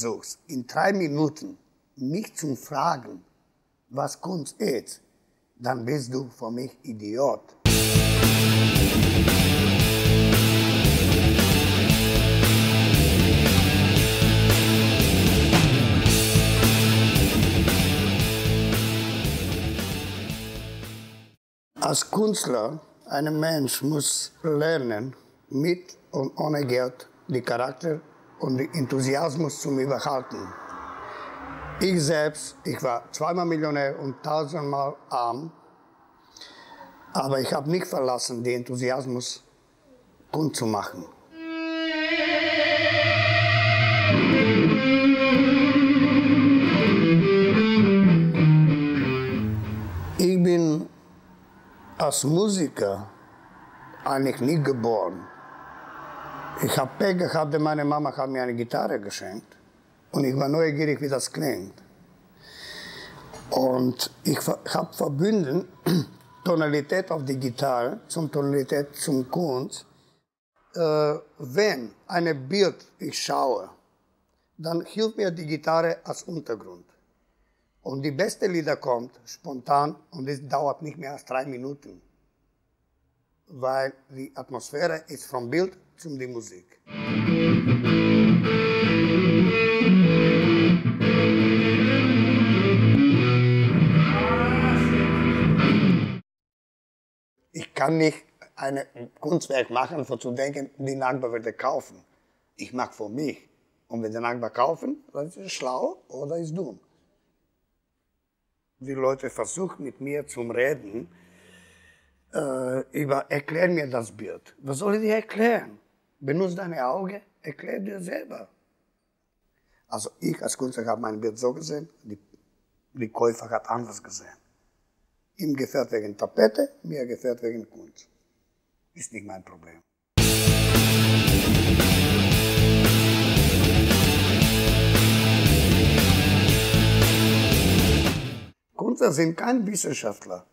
versuchst, in drei Minuten mich zu fragen, was Kunst ist, dann bist du für mich Idiot. Als Künstler, ein Mensch muss lernen, mit und ohne Geld die Charakter und den Enthusiasmus zu überhalten. Ich selbst, ich war zweimal Millionär und tausendmal arm, aber ich habe nicht verlassen, den Enthusiasmus kundzumachen. Ich bin als Musiker eigentlich nie geboren. Ich habe Pech gehabt, denn meine Mama hat mir eine Gitarre geschenkt. Und ich war neugierig, wie das klingt. Und ich habe verbunden Tonalität auf die Gitarre zum Tonalität zum Kunst. Äh, wenn ein Bild ich schaue, dann hilft mir die Gitarre als Untergrund. Und die beste Lieder kommt spontan und es dauert nicht mehr als drei Minuten, weil die Atmosphäre ist vom Bild zum die Musik. Ich kann nicht ein Kunstwerk machen, so zu denken, die Nachbar würde kaufen. Ich mache für mich. Und wenn die Nachbar kaufen, dann ist es schlau oder ist dumm. Die Leute versuchen mit mir zu reden, äh, über, erklär mir das Bild. Was soll ich dir erklären? Benutze deine Augen, erklär dir selber. Also ich als Künstler habe mein Bild so gesehen, die, die Käufer hat anders gesehen. Ihm gefällt wegen Tapete, mir gefällt wegen Kunst. Ist nicht mein Problem. Künstler sind kein Wissenschaftler.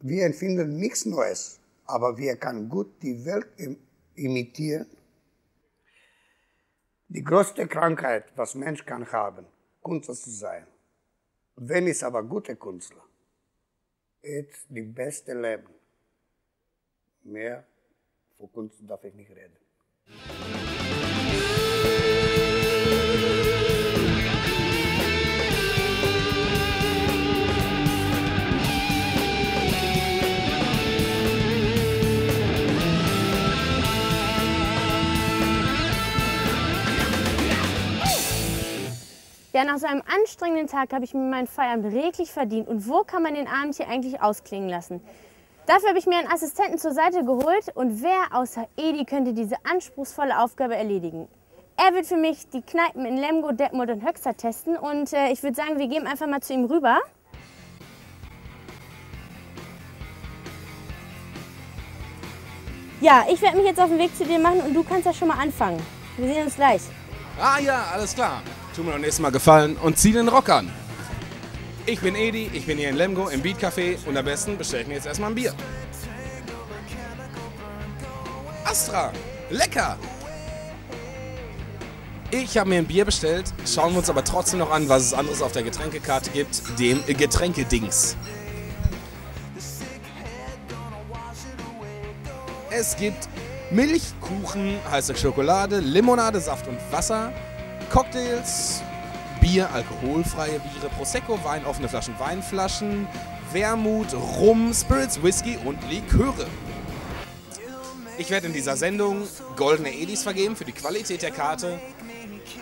Wir empfinden nichts Neues, aber wir können gut die Welt imitieren. Die größte Krankheit, was Mensch kann haben, Künstler zu sein. Wenn ist aber gute Künstler, ist die beste Leben. Mehr von Kunst darf ich nicht reden. Ja, nach so einem anstrengenden Tag habe ich mir meinen Feierabend reglich verdient. Und wo kann man den Abend hier eigentlich ausklingen lassen? Dafür habe ich mir einen Assistenten zur Seite geholt und wer außer Edi könnte diese anspruchsvolle Aufgabe erledigen? Er wird für mich die Kneipen in Lemgo, Detmold und Höxter testen und äh, ich würde sagen, wir gehen einfach mal zu ihm rüber. Ja, ich werde mich jetzt auf den Weg zu dir machen und du kannst ja schon mal anfangen. Wir sehen uns gleich. Ah ja, alles klar. Tu mir beim nächsten Mal gefallen und zieh den Rock an. Ich bin Edi, ich bin hier in Lemgo im Beat Café und am besten bestelle ich mir jetzt erstmal ein Bier. Astra, lecker! Ich habe mir ein Bier bestellt, schauen wir uns aber trotzdem noch an, was es anderes auf der Getränkekarte gibt, dem Getränkedings. Es gibt Milch, Kuchen, heiße Schokolade, Limonade, Saft und Wasser, Cocktails, Bier, alkoholfreie Biere, Prosecco, Wein, offene Flaschen, Weinflaschen, Wermut, Rum, Spirits, Whisky und Liköre. Ich werde in dieser Sendung goldene Edis vergeben für die Qualität der Karte.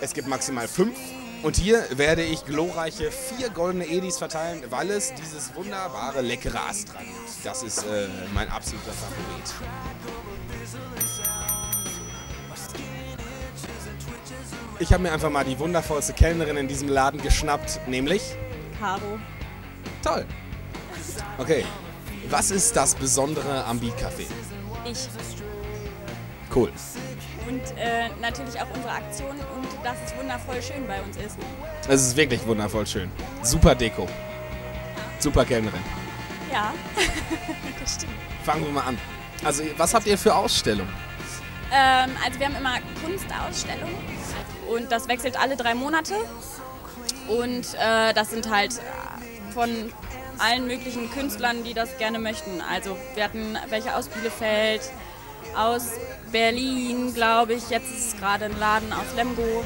Es gibt maximal fünf. Und hier werde ich glorreiche vier goldene Edis verteilen, weil es dieses wunderbare leckere Astra gibt. Das ist äh, mein absoluter Favorit. Ich habe mir einfach mal die wundervollste Kellnerin in diesem Laden geschnappt, nämlich Caro. Toll. Okay. Was ist das Besondere am Beat Café? Ich. Cool. Und äh, natürlich auch unsere Aktion und dass es wundervoll schön bei uns ist. Es ist wirklich wundervoll schön. Super Deko. Super Kellnerin. Ja, das stimmt. Fangen wir mal an. Also, was habt ihr für Ausstellungen? Ähm, also wir haben immer Kunstausstellungen und das wechselt alle drei Monate. Und äh, das sind halt äh, von allen möglichen Künstlern, die das gerne möchten. Also wir hatten welche aus Bielefeld, aus Berlin, glaube ich. Jetzt ist es gerade ein Laden aus Lemgo.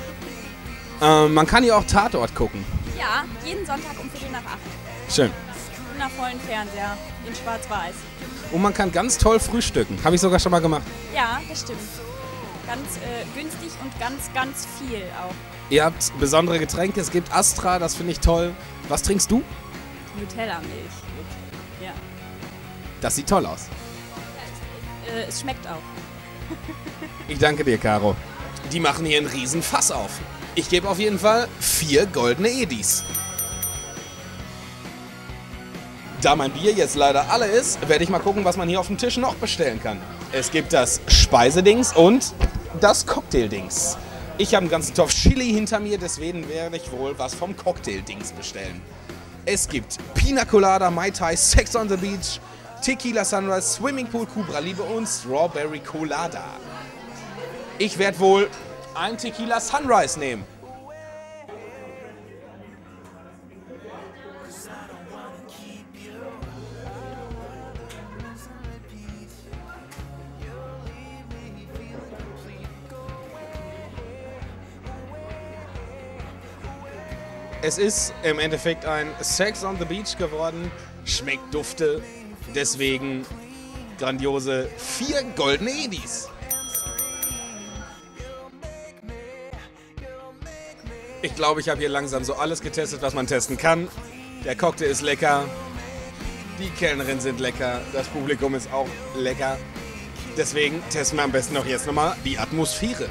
Ähm, man kann hier auch Tatort gucken. Ja, jeden Sonntag um Viertel nach acht. Schön. Wundervollen Fernseher in Schwarz-Weiß. Und man kann ganz toll frühstücken. Habe ich sogar schon mal gemacht. Ja, das stimmt. Ganz äh, günstig und ganz, ganz viel auch. Ihr habt besondere Getränke. Es gibt Astra, das finde ich toll. Was trinkst du? Nutella-Milch. Ja. Das sieht toll aus. Äh, es schmeckt auch. Ich danke dir, Caro. Die machen hier einen riesen Fass auf. Ich gebe auf jeden Fall vier goldene Edis. Da mein Bier jetzt leider alle ist, werde ich mal gucken, was man hier auf dem Tisch noch bestellen kann. Es gibt das Speisedings und das Cocktaildings. Ich habe einen ganzen Topf Chili hinter mir, deswegen werde ich wohl was vom Cocktaildings bestellen. Es gibt Pina Colada, Mai Tai, Sex on the Beach, Tequila Sunrise, Swimming Pool, Cobra Liebe und Strawberry Colada. Ich werde wohl ein Tequila Sunrise nehmen. Es ist im Endeffekt ein Sex on the Beach geworden. Schmeckt dufte. Deswegen grandiose vier goldene Edis. Ich glaube, ich habe hier langsam so alles getestet, was man testen kann. Der Cocktail ist lecker. Die Kellnerin sind lecker. Das Publikum ist auch lecker. Deswegen testen wir am besten auch jetzt nochmal die Atmosphäre.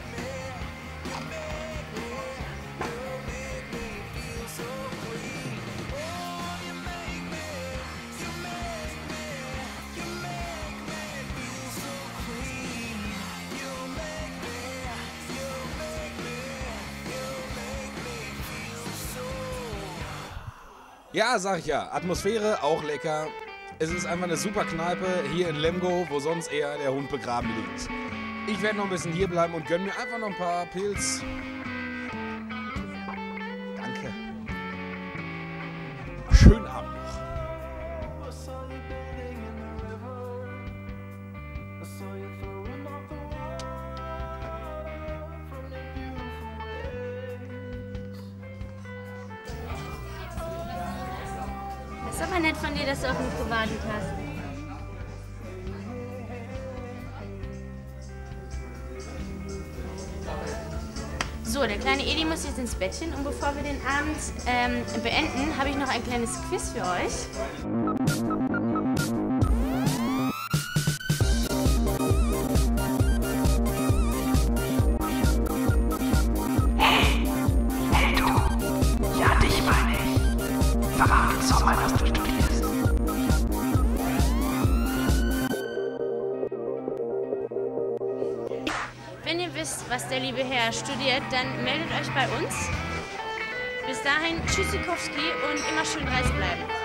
Ja, sag ich ja. Atmosphäre auch lecker. Es ist einfach eine super Kneipe hier in Lemgo, wo sonst eher der Hund begraben liegt. Ich werde noch ein bisschen hier bleiben und gönne mir einfach noch ein paar Pilz. Ist aber nett von dir, dass du auf mich gewartet hast. So, der kleine Edi muss jetzt ins Bettchen und bevor wir den Abend ähm, beenden, habe ich noch ein kleines Quiz für euch. Wenn ihr wisst, was der liebe Herr studiert, dann meldet euch bei uns. Bis dahin, Tschüssikowski und immer schön dreist bleiben.